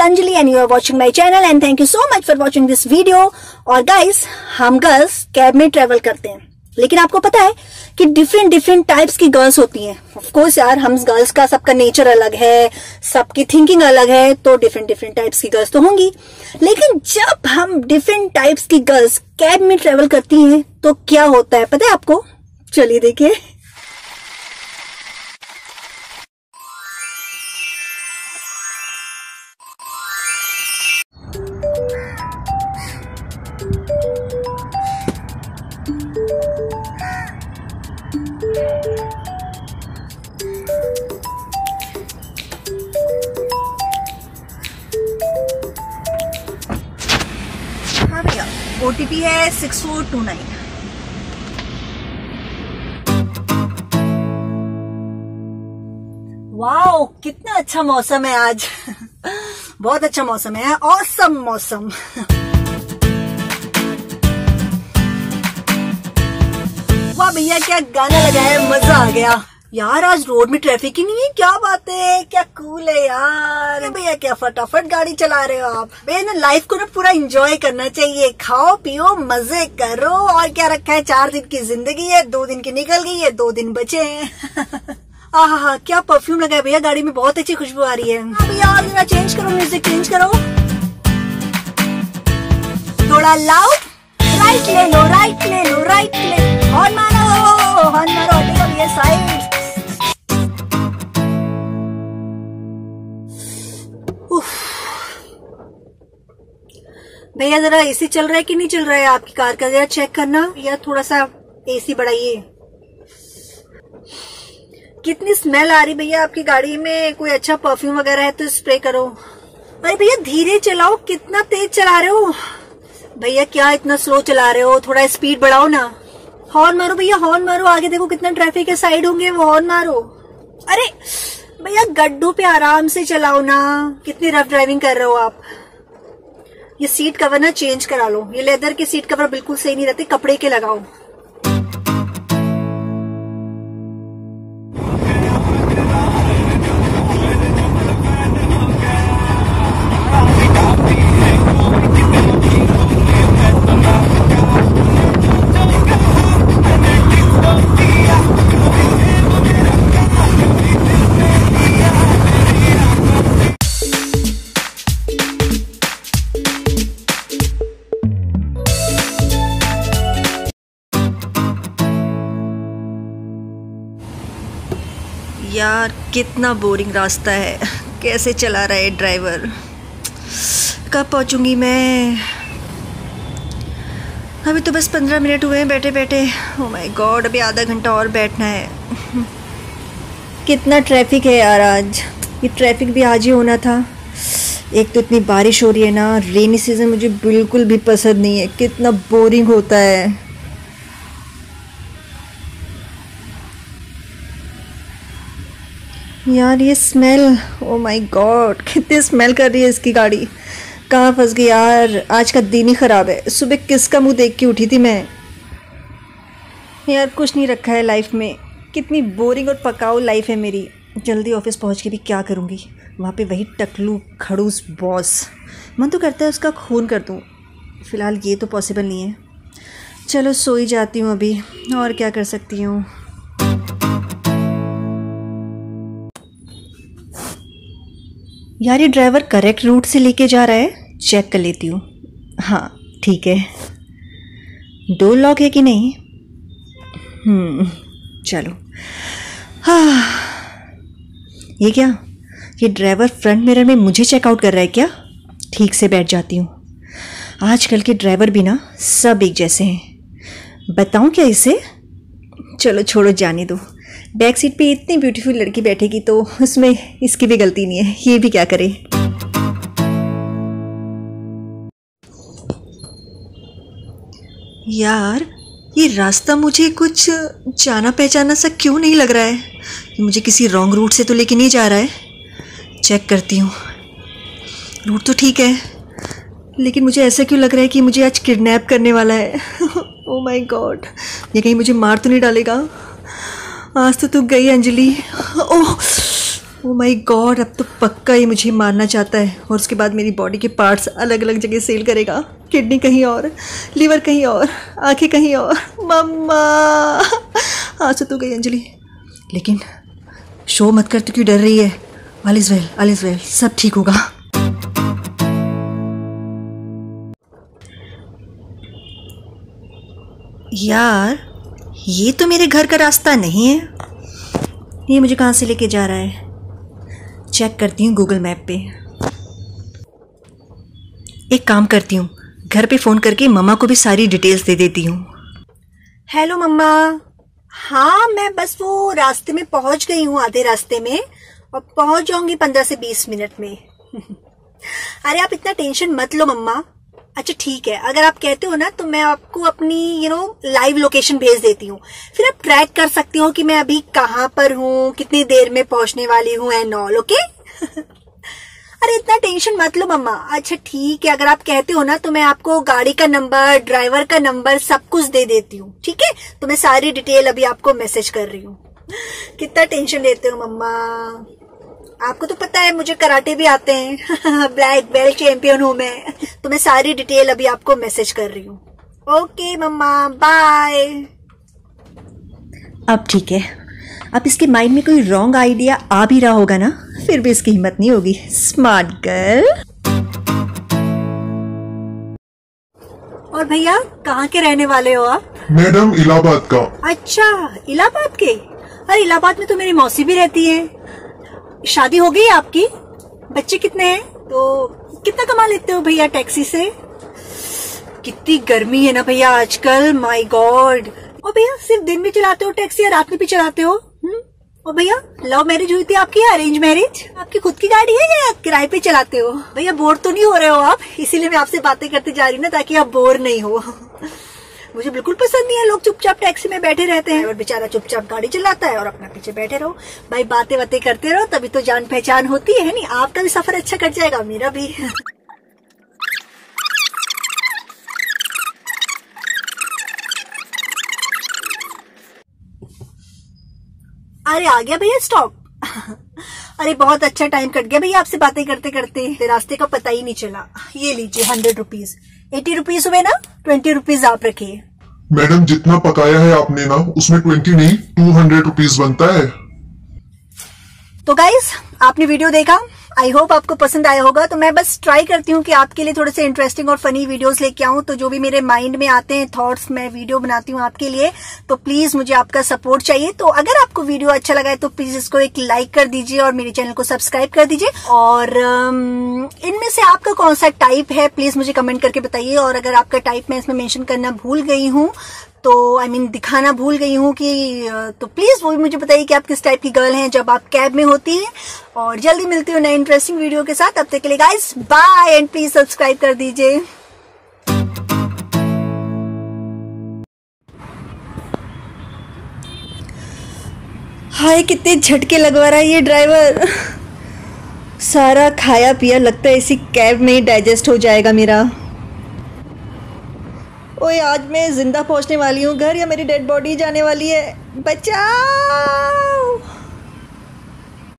Anjali and you are watching my channel and thank you so much for watching this video और guys हम girls cab में travel करते हैं। लेकिन आपको पता है कि डिफरेंट डिफरेंट टाइप्स की गर्ल्स होती हैं। ऑफ़ कोर्स यार, हम गर्ल्स का सबका नेचर अलग है, सबकी थिंकिंग अलग है तो डिफरेंट डिफरेंट टाइप्स की गर्ल्स तो होंगी। लेकिन जब हम डिफरेंट टाइप्स की गर्ल्स कैब में ट्रेवल करती हैं तो क्या होता है? पता है आपको? चलिए देखिए। ओटीपी है six four two nine wow कितना अच्छा मौसम है आज। बहुत अच्छा मौसम है औसम मौसम। वाह भैया, क्या गाना लगा है? मज़ा आ गया। यार, आज रोड में ट्रैफ़िक ही नहीं है? क्या बात है? क्या कूल है यार। भैया, क्या फटाफट गाड़ी चला रहे हो आप? भैया, ना लाइफ को ना पूरा एंजॉय करना चाहिए। खाओ, पियो, मज़े करो। और क्या रखा है? चार दिन की ज़िंदगी है, दो दिन की निकल गई है, दो दिन बचे हैं। आहा क्या परफ्यूम लगा भैया? गाड़ी में बहुत अच्छी खुशबू आ रही है। भैया जरा चेंज करो म्यूज़िक चेंज करो। थोड़ा लाउड राइट ले लो राइट ले लो राइट ले। हॉर्न मारो हॉर्न मारो भैया साइड भैया जरा एसी चल रहा है कि नहीं चल रहा है आपकी कार का? जरा चेक करना, या थोड़ा सा एसी बढ़ाइए। कितनी स्मेल आ रही भैया आपकी गाड़ी में? कोई अच्छा परफ्यूम वगैरह है तो स्प्रे करो। अरे भैया, धीरे चलाओ, कितना तेज चला रहे हो? भैया, क्या इतना स्लो चला रहे हो? थोड़ा स्पीड बढ़ाओ ना। हॉर्न मारो भैया हॉर्न मारो। आगे देखो कितना ट्रैफ़िक है साइड होंगे, वो हॉर्न मारो। अरे, भैया, गड्ढों पे आराम से चलाओ ना। कितनी रफ ड्राइविंग कर रहे हो आप। ये सीट कवर ना चेंज करा लो। ये लेदर के सीट कवर बिल्कुल सही नहीं रहते, कपड़े के लगाओ। यार, कितना बोरिंग रास्ता है। कैसे चला रहा है ड्राइवर? कब पहुंचूँगी मैं? अभी तो बस पंद्रह मिनट हुए हैं बैठे बैठे ओ माय गॉड अभी आधा घंटा और बैठना है। कितना ट्रैफ़िक है यार आज। ये ट्रैफ़िक भी आज ही होना था। एक तो इतनी बारिश हो रही है ना रेनी सीज़न मुझे बिल्कुल भी पसंद नहीं है। कितना बोरिंग होता है। यार, ये स्मेल ओ माय गॉड कितनी स्मेल कर रही है इसकी गाड़ी। कहाँ फंस गई यार? आज का दिन ही ख़राब है। सुबह किसका मुँह देख के उठी थी मैं? यार, कुछ नहीं रखा है लाइफ में। कितनी बोरिंग और पकाऊ लाइफ है मेरी। जल्दी ऑफ़िस पहुँच के भी क्या करूँगी? वहाँ पे वही टकलू, खड़ूस बॉस मन तो करता है उसका खून कर दूँ। फ़िलहाल ये तो पॉसिबल नहीं है। चलो, सो ही जाती हूँ अभी। और क्या कर सकती हूँ? यार, ये ड्राइवर करेक्ट रूट से लेके जा रहा है? चेक कर लेती हूँ। हाँ ठीक है। डोर लॉक है कि नहीं? हम्म चलो। हाँ। ये क्या? ये ड्राइवर फ्रंट मिरर में मुझे चेकआउट कर रहा है क्या? ठीक से बैठ जाती हूँ। आजकल के ड्राइवर भी ना सब एक जैसे हैं। बताऊँ क्या इसे? चलो छोड़ो, जाने दो। बैक सीट पे इतनी ब्यूटीफुल लड़की बैठेगी तो उसमें इसकी भी गलती नहीं है। ये भी क्या करे? यार, ये रास्ता मुझे कुछ जाना पहचाना सा क्यों नहीं लग रहा है? ये मुझे किसी रॉन्ग रूट से तो लेके नहीं जा रहा है। चेक करती हूँ। रूट तो ठीक है, लेकिन मुझे ऐसा क्यों लग रहा है कि मुझे आज किडनैप करने वाला है? ओ माय गॉड ये कहीं मुझे मार तो नहीं डालेगा? आज तो तू गई Anjali. Oh oh my god अब तो पक्का ही मुझे मारना चाहता है और उसके बाद मेरी बॉडी के पार्ट्स अलग अलग जगह सेल करेगा। किडनी कहीं और लीवर कहीं और, आँखें कहीं और। मम्मा, आज तो तू गई अंजलि। लेकिन शो मत कर तो क्यों डर रही है? All is well all is well सब ठीक होगा। यार ये तो मेरे घर का रास्ता नहीं है। ये मुझे कहाँ से लेके जा रहा है? चेक करती हूँ गूगल मैप पे। एक काम करती हूँ, घर पे फ़ोन करके मम्मा को भी सारी डिटेल्स दे देती हूँ। Hello mamma. हाँ मैं बस वो रास्ते में पहुँच गई हूँ, आधे रास्ते में, और पहुँच जाऊँगी पंद्रह से बीस मिनट में। अरे आप इतना टेंशन मत लो, मम्मा। अच्छा ठीक है। अगर आप कहते हो ना तो मैं आपको अपनी यू नो लाइव लोकेशन भेज देती हूँ। फिर आप ट्रैक कर सकती हो कि मैं अभी कहाँ पर हूँ, कितनी देर में पहुँचने वाली हूँ एंड ऑल ओके अरे, इतना टेंशन मत लो मम्मा। अच्छा ठीक है। अगर आप कहते हो ना तो मैं आपको गाड़ी का नंबर ड्राइवर का नंबर सब कुछ दे देती हूँ, ठीक है? तो मैं सारी डिटेल अभी आपको मैसेज कर रही हूँ। कितना टेंशन लेते हो मम्मा। आपको तो पता है मुझे कराटे भी आते हैं। ब्लैक बेल्ट चैंपियन हूँ मैं। तो मैं सारी डिटेल अभी आपको मैसेज कर रही हूँ। ओके मम्मा बाय अब ठीक है। अब इसके माइंड में कोई रॉन्ग आइडिया आ भी रहा होगा ना फिर भी इसकी हिम्मत नहीं होगी। स्मार्ट गर्ल और भैया कहाँ के रहने वाले हो आप? मैडम इलाहाबाद का। अच्छा इलाहाबाद के? अरे इलाहाबाद में तो मेरी मौसी भी रहती है। शादी हो गई आपकी? बच्चे कितने हैं? तो कितना कमा लेते हो भैया टैक्सी से? कितनी गर्मी है ना भैया आजकल माय गॉड और भैया, सिर्फ़ दिन में चलाते हो टैक्सी या रात में भी चलाते हो? हुँ? और भैया, लव मैरिज हुई थी आपकी अरेंज मैरिज आपकी खुद की गाड़ी है या किराए पे चलाते हो? भैया बोर तो नहीं हो रहे हो आप? इसीलिए मैं आपसे बातें करते जा रही हूँ ना, ताकि आप बोर नहीं हो। मुझे बिल्कुल पसंद नहीं है। लोग चुपचाप टैक्सी में बैठे रहते हैं और बेचारा चुपचाप गाड़ी चलाता है और अपना पीछे बैठे रहो। भाई बातें बातें करते रहो, तभी तो जान पहचान होती है नहीं? आपका भी सफ़र अच्छा कट जाएगा, मेरा भी। अरे, आ गया भैया स्टॉप अरे, बहुत अच्छा टाइम कट गया भैया आपसे बातें करते करते रास्ते का पता ही नहीं चला। ये लीजिए हंड्रेड रुपीज़ एटी रुपीज़ हुए ना? ट्वेंटी रुपीज़ आप रखिए। मैडम जितना पकाया है आपने ना उसमें ट्वेंटी नहीं टू हंड्रेड रुपीज़ बनता है। तो गाइज़ आपने वीडियो देखा? आई होप आपको पसंद आया होगा। तो मैं बस ट्राई करती हूँ कि आपके लिए थोड़े से इंटरेस्टिंग और फनी वीडियोस लेके आऊँ। तो जो भी मेरे माइंड में आते हैं थॉट्स मैं वीडियो बनाती हूँ आपके लिए। तो प्लीज़ मुझे आपका सपोर्ट चाहिए। तो अगर आपको वीडियो अच्छा लगा है तो प्लीज़ इसको एक लाइक कर दीजिए और मेरे चैनल को सब्सक्राइब कर दीजिए। और इनमें से आपका कौन सा टाइप है प्लीज़ मुझे कमेंट करके बताइए। और अगर आपका टाइप मैं इसमें मैंशन करना भूल गई हूँ तो आई I मीन mean, दिखाना भूल गई हूँ कि तो प्लीज़ वो भी मुझे बताइए कि आप किस टाइप की गर्ल हैं जब आप कैब में होती हैं। और जल्दी मिलती हूँ नए इंटरेस्टिंग वीडियो के साथ। अब तक के लिए guys bye and please subscribe कर दीजिए। हाय कितने झटके लगवा रहा है ये ड्राइवर सारा खाया पिया लगता है इसी कैब में ही डाइजेस्ट हो जाएगा मेरा। ओए, आज मैं ज़िंदा पहुँचने वाली हूँ। घर या मेरी डेड बॉडी जाने वाली है? बचाओ!